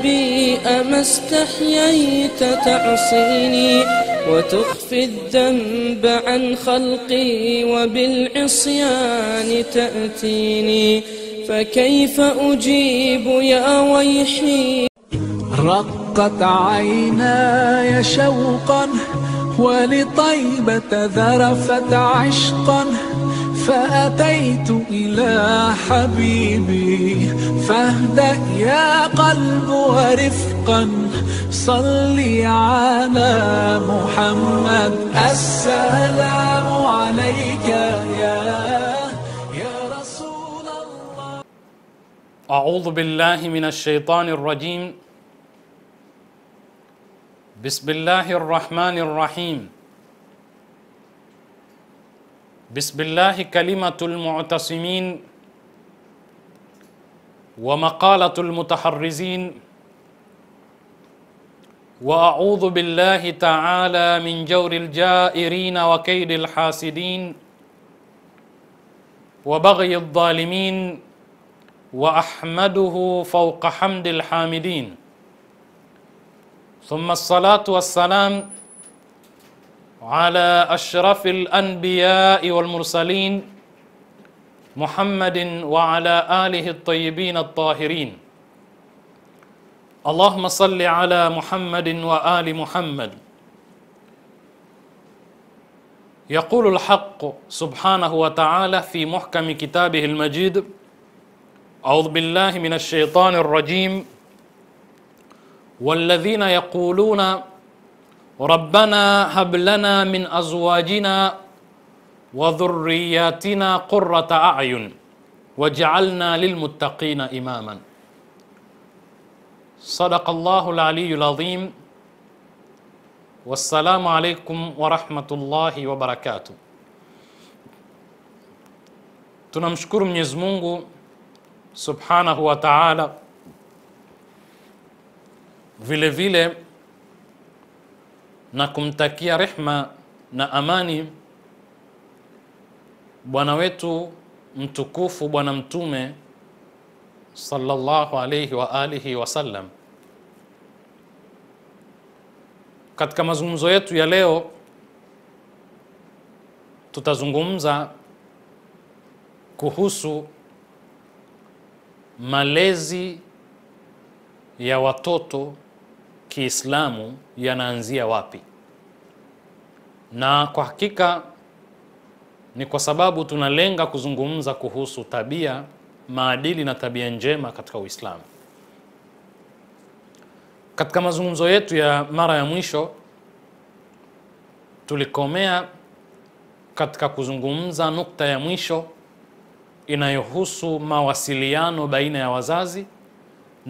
ربي أما استحييت تعصيني وتخفي الذنب عن خلقي وبالعصيان تأتيني. فكيف أجيب يا ويحي؟ رقت عيناي شوقا ولطيبة ذرفت عشقا. فأتيت إلى حبيبي فاهدأ يا قلب ورفقا صلي على محمد. السلام عليك يا يا رسول الله. أعوذ بالله من الشيطان الرجيم. بسم الله الرحمن الرحيم. بسم الله كلمة المعتصمين ومقالة المتحرزين وأعوذ بالله تعالى من جور الجائرين وكيد الحاسدين وبغي الظالمين واحمده فوق حمد الحامدين ثم الصلاه والسلام على أشرف الأنبياء والمرسلين محمد وعلى آله الطيبين الطاهرين. اللهم صل على محمد وآل محمد. يقول الحق سبحانه وتعالى في محكم كتابه المجيد أعوذ بالله من الشيطان الرجيم. والذين يقولون ربنا هب لنا من أزواجنا وذرياتنا قرة أعين واجعلنا للمتقين إماما. صدق الله العلي العظيم. والسلام عليكم ورحمة الله وبركاته. Mwenyezi Mungu subhanahu wa taala. Vile vile na kumtakia rehma na amani bwana wetu mtukufu bwana mtume sallallahu alayhi wa alihi wasallam katika mazungumzo yetu ya leo tutazungumza kuhusu malezi ya watoto Kiislamu yanaanzia wapi? Na kwa hakika ni kwa sababu tunalenga kuzungumza kuhusu tabia, maadili na tabia njema katika Uislamu. Katika mazungumzo yetu ya mara ya mwisho tulikomea katika kuzungumza nukta ya mwisho inayohusu mawasiliano baina ya wazazi,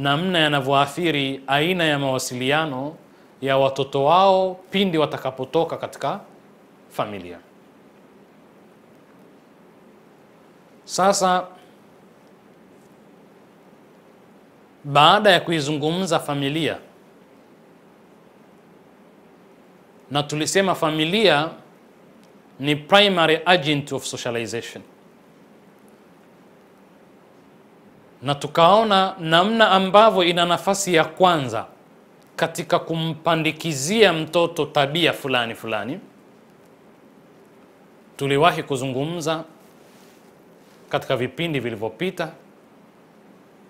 namna yanavyoathiri aina ya mawasiliano ya watoto wao pindi watakapotoka katika familia. Sasa baada ya kuizungumza familia, na tulisema familia ni primary agent of socialization na tukaona namna ambavyo ina nafasi ya kwanza katika kumpandikizia mtoto tabia fulani fulani. Tuliwahi kuzungumza katika vipindi vilivyopita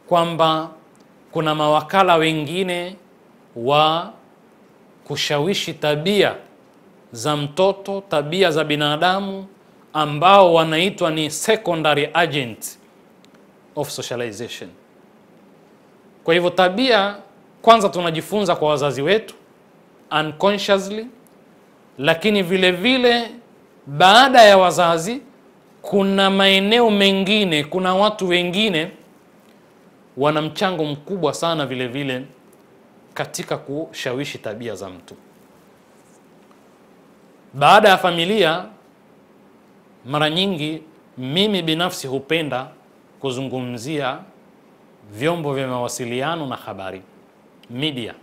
kwamba kuna mawakala wengine wa kushawishi tabia za mtoto, tabia za binadamu ambao wanaitwa ni secondary agent of socialization. Kwa hivyo tabia kwanza tunajifunza kwa wazazi wetu unconsciously, lakini vile vile baada ya wazazi kuna maeneo mengine, kuna watu wengine wana mchango mkubwa sana vile vile katika kushawishi tabia za mtu. Baada ya familia, mara nyingi mimi binafsi hupenda kuzungumzia vyombo vya mawasiliano na habari, media,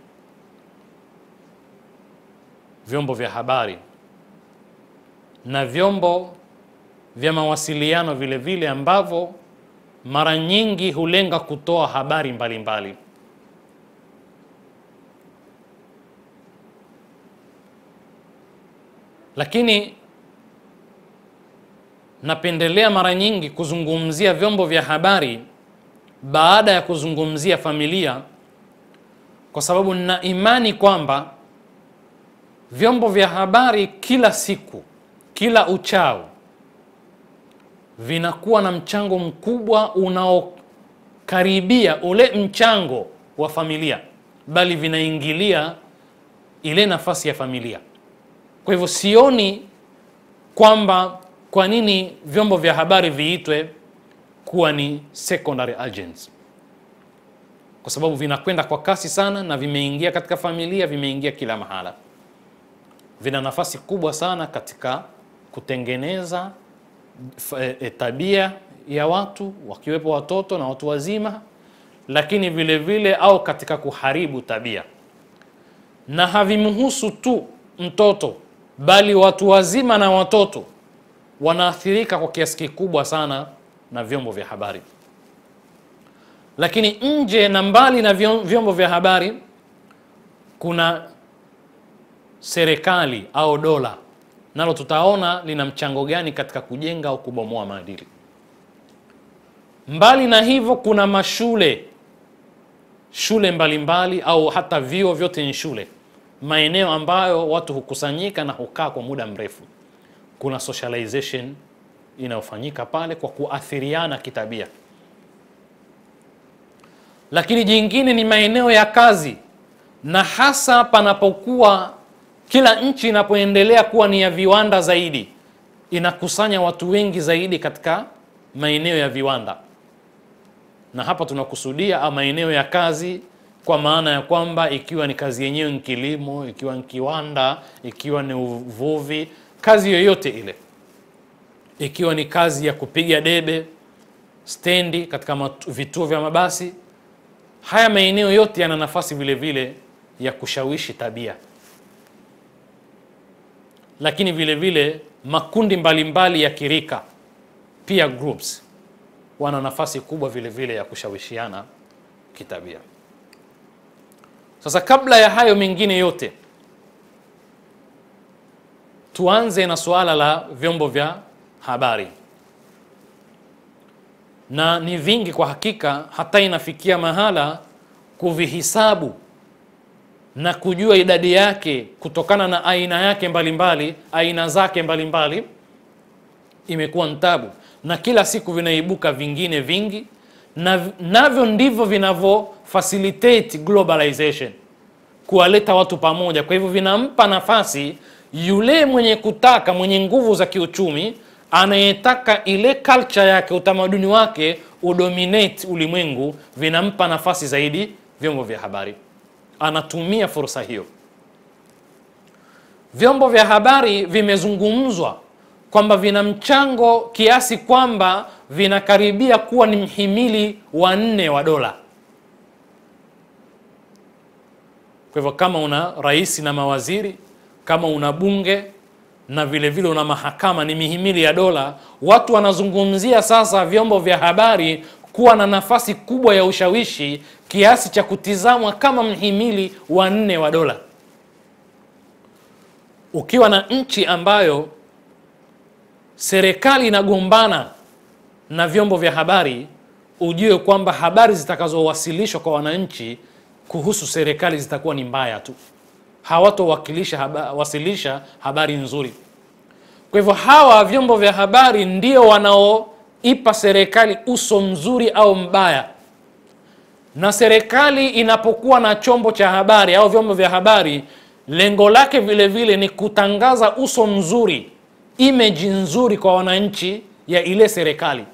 vyombo vya habari na vyombo vya mawasiliano vile vile ambavyo mara nyingi hulenga kutoa habari mbalimbali mbali. Lakini napendelea mara nyingi kuzungumzia vyombo vya habari baada ya kuzungumzia familia, kwa sababu nina imani kwamba vyombo vya habari kila siku, kila uchao vinakuwa na mchango mkubwa unaokaribia ule mchango wa familia, bali vinaingilia ile nafasi ya familia. Kwa hivyo sioni kwamba kwa nini vyombo vya habari viitwe kuwa ni secondary agents, kwa sababu vinakwenda kwa kasi sana na vimeingia katika familia, vimeingia kila mahala, vina nafasi kubwa sana katika kutengeneza e, tabia ya watu wakiwepo watoto na watu wazima, lakini vile vile au katika kuharibu tabia, na havimhusu tu mtoto bali watu wazima na watoto wanaathirika kwa kiasi kikubwa sana na vyombo vya habari. Lakini nje na mbali na vyombo vya habari, kuna serikali au dola, nalo tutaona lina mchango gani katika kujenga au kubomoa maadili. Mbali na hivyo, kuna mashule, shule mbalimbali mbali, au hata vio vyote ni shule maeneo ambayo watu hukusanyika na hukaa kwa muda mrefu. Kuna socialization inayofanyika pale kwa kuathiriana kitabia. Lakini jingine ni maeneo ya kazi, na hasa panapokuwa kila nchi inapoendelea kuwa ni ya viwanda zaidi, inakusanya watu wengi zaidi katika maeneo ya viwanda, na hapa tunakusudia maeneo ya kazi kwa maana ya kwamba ikiwa ni kazi yenyewe ni kilimo, ikiwa ni kiwanda, ikiwa ni uvuvi, kazi yoyote ile, ikiwa ni kazi ya kupiga debe, stendi, katika vituo vya mabasi, haya maeneo yote yana nafasi vile vile ya kushawishi tabia. Lakini vile vile makundi mbalimbali mbali ya kirika, pia groups, wana nafasi kubwa vile vile ya kushawishiana kitabia. Sasa kabla ya hayo mengine yote, tuanze na suala la vyombo vya habari, na ni vingi kwa hakika, hata inafikia mahala kuvihisabu na kujua idadi yake kutokana na aina yake mbalimbali mbali, aina zake mbalimbali mbali, imekuwa ntabu, na kila siku vinaibuka vingine vingi na navyo ndivyo vinavyo facilitate globalization, kuwaleta watu pamoja. Kwa hivyo vinampa nafasi yule mwenye kutaka, mwenye nguvu za kiuchumi, anayetaka ile culture yake, utamaduni wake udominate ulimwengu, vinampa nafasi zaidi vyombo vya habari. Anatumia fursa hiyo. Vyombo vya habari vimezungumzwa kwamba vina mchango kiasi kwamba vinakaribia kuwa ni mhimili wa nne wa dola. Kwa hivyo kama una rais na mawaziri, kama una bunge na vile vile una mahakama, ni mihimili ya dola. Watu wanazungumzia sasa vyombo vya habari kuwa na nafasi kubwa ya ushawishi kiasi cha kutizamwa kama mhimili wa nne wa dola. Ukiwa na nchi ambayo serikali inagombana na vyombo vya habari, ujue kwamba habari zitakazowasilishwa kwa wananchi kuhusu serikali zitakuwa ni mbaya tu, hawatowasilisha haba, wasilisha habari nzuri. Kwa hivyo hawa vyombo vya habari ndio wanaoipa serikali uso mzuri au mbaya, na serikali inapokuwa na chombo cha habari au vyombo vya habari, lengo lake vile vile ni kutangaza uso mzuri, image nzuri kwa wananchi ya ile serikali,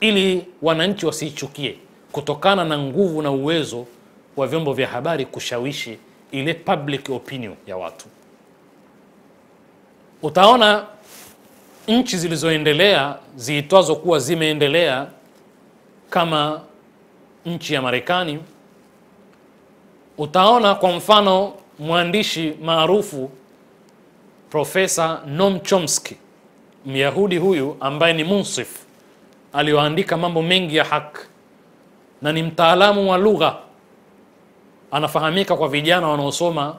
ili wananchi wasiichukie, kutokana na nguvu na uwezo wa vyombo vya habari kushawishi ile public opinion ya watu. Utaona nchi zilizoendelea ziitwazo kuwa zimeendelea kama nchi ya Marekani, utaona kwa mfano mwandishi maarufu Profesa Noam Chomsky, Myahudi huyu ambaye ni munsif, aliyoandika mambo mengi ya haki na ni mtaalamu wa lugha, anafahamika kwa vijana wanaosoma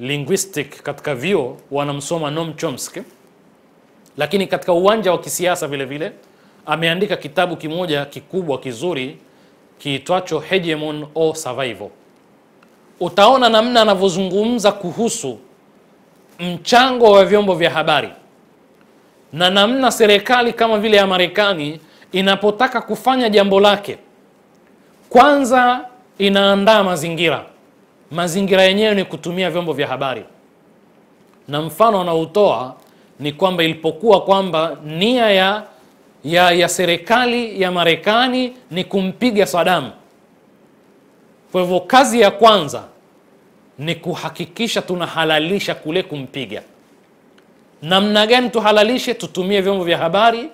linguistic katika vyuo wanamsoma Noam Chomsky, lakini katika uwanja wa kisiasa vile vile ameandika kitabu kimoja kikubwa kizuri kiitwacho Hegemon or Survival. Utaona namna anavyozungumza kuhusu mchango wa vyombo vya habari na namna serikali kama vile ya Marekani inapotaka kufanya jambo lake, kwanza inaandaa mazingira. Mazingira yenyewe ni kutumia vyombo vya habari, na mfano anaotoa ni kwamba ilipokuwa kwamba nia ya, ya, ya serikali ya Marekani ni kumpiga Saddam. Kwa hivyo kazi ya kwanza ni kuhakikisha tunahalalisha kule kumpiga. Namna gani tuhalalishe? Tutumie vyombo vya habari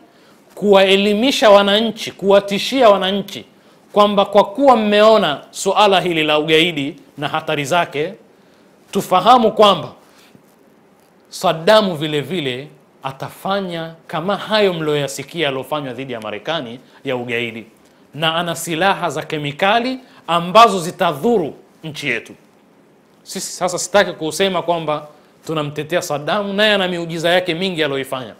kuwaelimisha wananchi, kuwatishia wananchi kwamba kwa kuwa mmeona suala hili la ugaidi na hatari zake, tufahamu kwamba Sadamu vile vile atafanya kama hayo mlioyasikia aliofanywa dhidi ya Marekani ya ugaidi, na ana silaha za kemikali ambazo zitadhuru nchi yetu. Sisi sasa, sitaki kusema kwamba tunamtetea Sadamu, naye ana miujiza yake mingi aliyoifanya,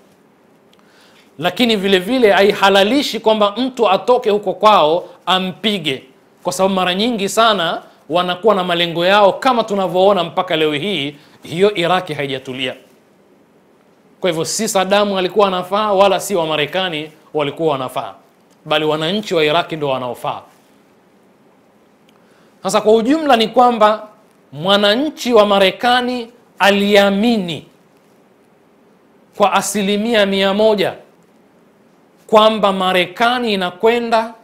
lakini vile vile haihalalishi kwamba mtu atoke huko kwao ampige, kwa sababu mara nyingi sana wanakuwa na malengo yao, kama tunavyoona mpaka leo hii. Hiyo Iraki haijatulia. Kwa hivyo si Sadamu alikuwa anafaa, wala si Wamarekani walikuwa wanafaa, bali wananchi wa Iraki ndio wanaofaa. Sasa kwa ujumla ni kwamba mwananchi wa Marekani aliamini kwa asilimia mia moja kwamba Marekani inakwenda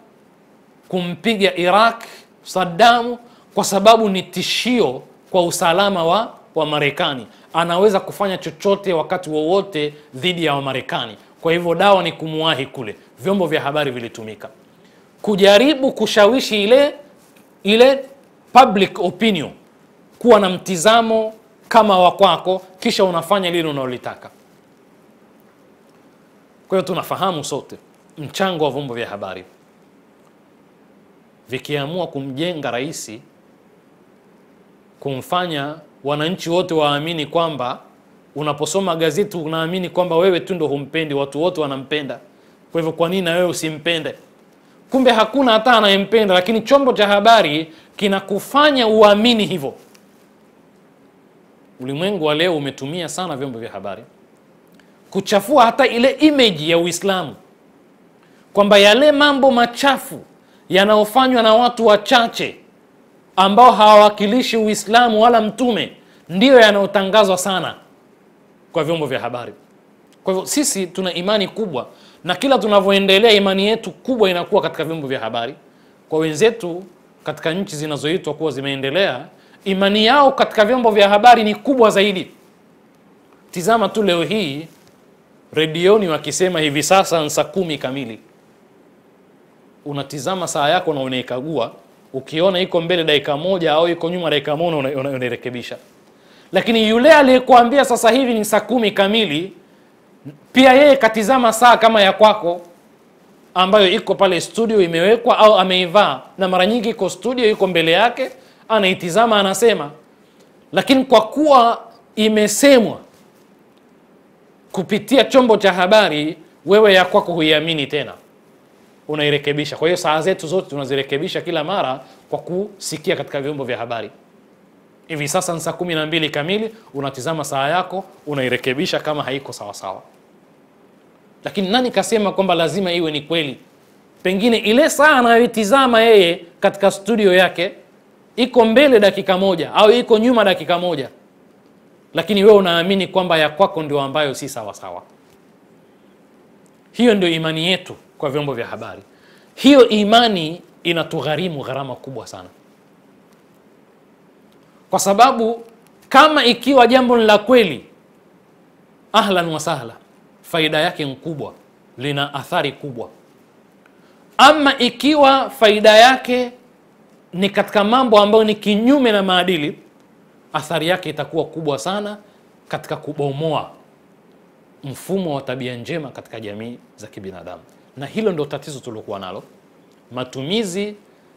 kumpiga Iraq Saddam kwa sababu ni tishio kwa usalama wa, wa Marekani. Anaweza kufanya chochote wakati wowote dhidi ya Wamarekani. Kwa hivyo dawa ni kumwahi kule. Vyombo vya habari vilitumika kujaribu kushawishi ile ile public opinion kuwa na mtizamo kama wa kwako, kisha unafanya lile unalolitaka. Kwa hiyo tunafahamu sote mchango wa vyombo vya habari vikiamua kumjenga rais, kumfanya wananchi wote waamini kwamba unaposoma gazeti unaamini kwamba wewe tu ndo humpendi, watu wote wanampenda. Kwa hivyo kwa nini na wewe usimpende? Kumbe hakuna hata anayempenda, lakini chombo cha habari kinakufanya uamini hivyo. Ulimwengu wa leo umetumia sana vyombo vya habari kuchafua hata ile image ya Uislamu, kwamba yale mambo machafu yanayofanywa na watu wachache ambao hawawakilishi Uislamu wala Mtume ndiyo yanayotangazwa sana kwa vyombo vya habari. Kwa hivyo sisi tuna imani kubwa, na kila tunavyoendelea imani yetu kubwa inakuwa katika vyombo vya habari. Kwa wenzetu katika nchi zinazoitwa kuwa zimeendelea, imani yao katika vyombo vya habari ni kubwa zaidi. Tizama tu leo hii redioni wakisema hivi sasa ni saa kumi kamili unatizama saa yako na unaikagua, ukiona iko mbele dakika moja au iko nyuma dakika moja unairekebisha. Lakini yule aliyekuambia sasa hivi ni saa kumi kamili, pia yeye katizama saa kama ya kwako ambayo iko pale studio imewekwa au ameivaa, na mara nyingi iko studio, iko mbele yake, anaitizama, anasema. Lakini kwa kuwa imesemwa kupitia chombo cha habari, wewe ya kwako huiamini tena unairekebisha. Kwa hiyo saa zetu zote tunazirekebisha kila mara kwa kusikia katika vyombo vya habari. Hivi sasa ni saa kumi na mbili kamili, unatizama saa yako unairekebisha kama haiko sawasawa. Lakini nani kasema kwamba lazima iwe ni kweli? Pengine ile saa anayoitizama yeye katika studio yake iko mbele dakika moja au iko nyuma dakika moja, lakini wewe unaamini kwamba ya kwako ndio ambayo si sawasawa. Hiyo ndio imani yetu kwa vyombo vya habari. Hiyo imani inatugharimu gharama kubwa sana, kwa sababu kama ikiwa jambo ni la kweli, ahlan wa sahla, faida yake nkubwa kubwa, lina athari kubwa. Ama ikiwa faida yake ni katika mambo ambayo ni kinyume na maadili, athari yake itakuwa kubwa sana katika kubomoa mfumo wa tabia njema katika jamii za kibinadamu na hilo ndio tatizo tuliokuwa nalo. Matumizi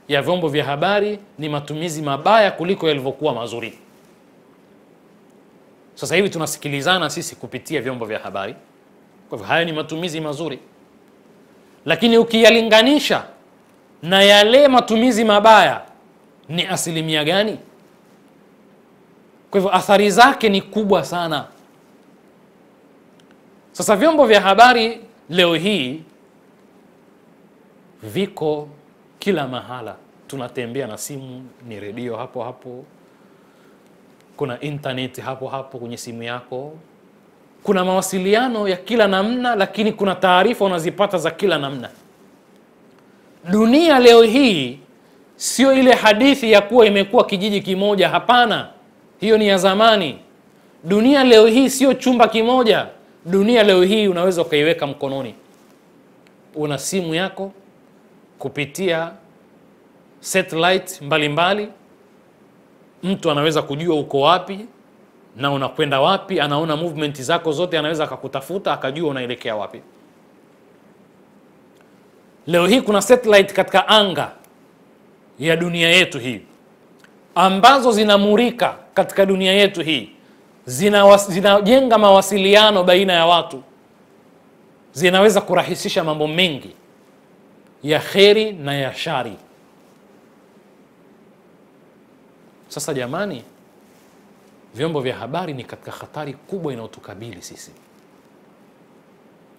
ya vyombo vya habari ni matumizi mabaya kuliko yalivyokuwa mazuri. Sasa hivi tunasikilizana sisi kupitia vyombo vya habari, kwa hivyo haya ni matumizi mazuri, lakini ukiyalinganisha na yale matumizi mabaya ni asilimia gani? Kwa hivyo athari zake ni kubwa sana. Sasa vyombo vya habari leo hii viko kila mahala, tunatembea na simu, ni redio hapo hapo, kuna intaneti hapo hapo kwenye simu yako, kuna mawasiliano ya kila namna, lakini kuna taarifa unazipata za kila namna. Dunia leo hii sio ile hadithi ya kuwa imekuwa kijiji kimoja. Hapana, hiyo ni ya zamani. Dunia leo hii sio chumba kimoja. Dunia leo hii unaweza ukaiweka mkononi, una simu yako kupitia satellite mbalimbali, mtu anaweza kujua uko wapi na unakwenda wapi, anaona movement zako zote, anaweza akakutafuta akajua unaelekea wapi. Leo hii kuna satellite katika anga ya dunia yetu hii ambazo zinamurika katika dunia yetu hii, zinajenga zina mawasiliano baina ya watu, zinaweza kurahisisha mambo mengi ya kheri na ya shari. Sasa jamani, vyombo vya habari ni katika hatari kubwa inayotukabili sisi,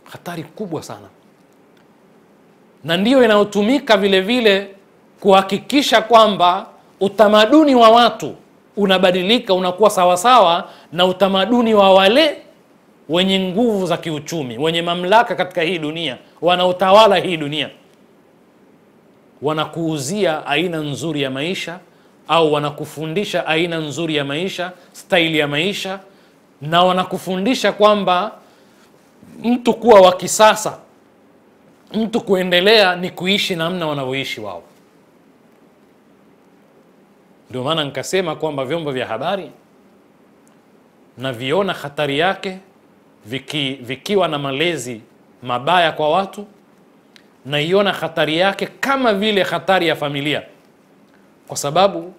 hatari kubwa sana, na ndiyo inayotumika vile vile kuhakikisha kwamba utamaduni wa watu unabadilika, unakuwa sawasawa na utamaduni wa wale wenye nguvu za kiuchumi, wenye mamlaka katika hii dunia, wanaotawala hii dunia. Wanakuuzia aina nzuri ya maisha au wanakufundisha aina nzuri ya maisha, staili ya maisha, na wanakufundisha kwamba mtu kuwa wa kisasa, mtu kuendelea ni kuishi namna wanavyoishi wao. Ndio maana nikasema kwamba vyombo vya habari naviona hatari yake viki, vikiwa na malezi mabaya kwa watu, naiona hatari yake kama vile hatari ya familia, kwa sababu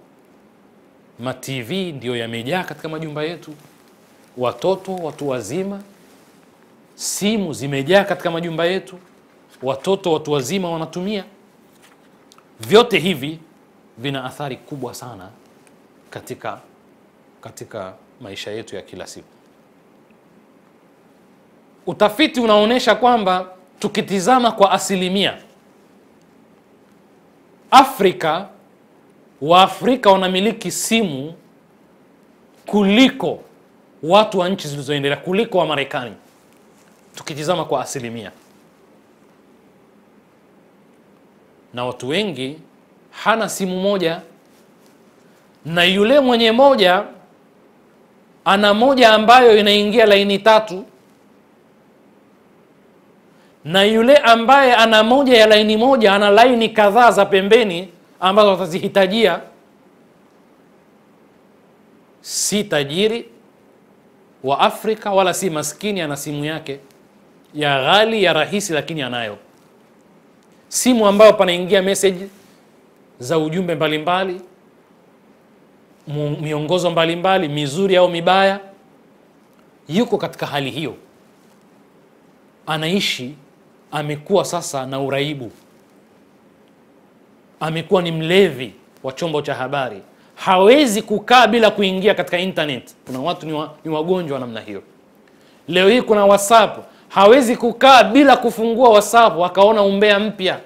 matv ndiyo yamejaa katika majumba yetu, watoto, watu wazima, simu zimejaa katika majumba yetu, watoto, watu wazima wanatumia. Vyote hivi vina athari kubwa sana katika, katika maisha yetu ya kila siku. Utafiti unaonyesha kwamba tukitizama kwa asilimia, Afrika Waafrika wanamiliki simu kuliko watu wa nchi zilizoendelea, kuliko wa Marekani, tukitizama kwa asilimia, na watu wengi hana simu moja, na yule mwenye moja ana moja ambayo inaingia laini tatu, na yule ambaye ana moja ya laini moja ana laini kadhaa za pembeni ambazo watazihitajia. Si tajiri wa Afrika wala si maskini, ana simu yake ya ghali ya rahisi, lakini anayo simu ambayo panaingia message za ujumbe mbalimbali, miongozo mbalimbali mbali, mizuri au mibaya. Yuko katika hali hiyo, anaishi, amekuwa sasa na uraibu, amekuwa ni mlevi wa chombo cha habari, hawezi kukaa bila kuingia katika internet. Kuna watu ni, wa, ni wagonjwa namna hiyo. Leo hii kuna WhatsApp, hawezi kukaa bila kufungua WhatsApp akaona umbea mpya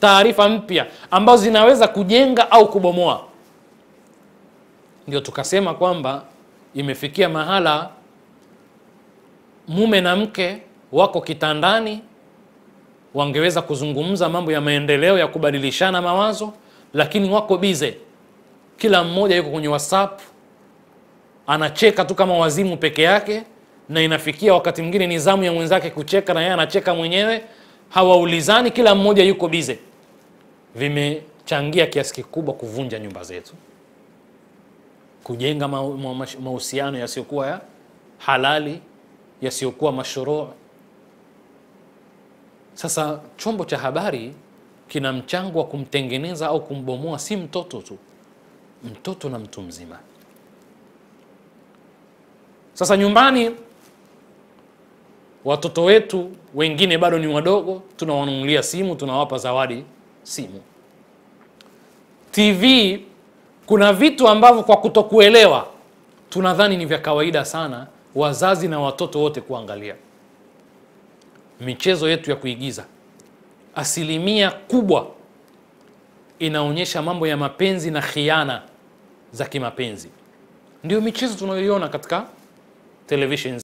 taarifa mpya ambazo zinaweza kujenga au kubomoa. Ndio tukasema kwamba imefikia mahala mume na mke wako kitandani, wangeweza kuzungumza mambo ya maendeleo ya kubadilishana mawazo, lakini wako bize, kila mmoja yuko kwenye WhatsApp anacheka tu kama wazimu peke yake, na inafikia wakati mwingine ni zamu ya mwenzake kucheka na yeye anacheka mwenyewe, hawaulizani, kila mmoja yuko bize vimechangia kiasi kikubwa kuvunja nyumba zetu, kujenga mahusiano ma, ma, yasiyokuwa ya halali, yasiyokuwa mashruu. Sasa chombo cha habari kina mchango wa kumtengeneza au kumbomoa si mtoto tu, mtoto na mtu mzima. Sasa nyumbani watoto wetu wengine bado ni wadogo, tunawanunulia simu, tunawapa zawadi simu. TV, kuna vitu ambavyo kwa kutokuelewa tunadhani ni vya kawaida sana, wazazi na watoto wote kuangalia. Michezo yetu ya kuigiza, asilimia kubwa inaonyesha mambo ya mapenzi na khiana za kimapenzi, ndio michezo tunayoiona katika television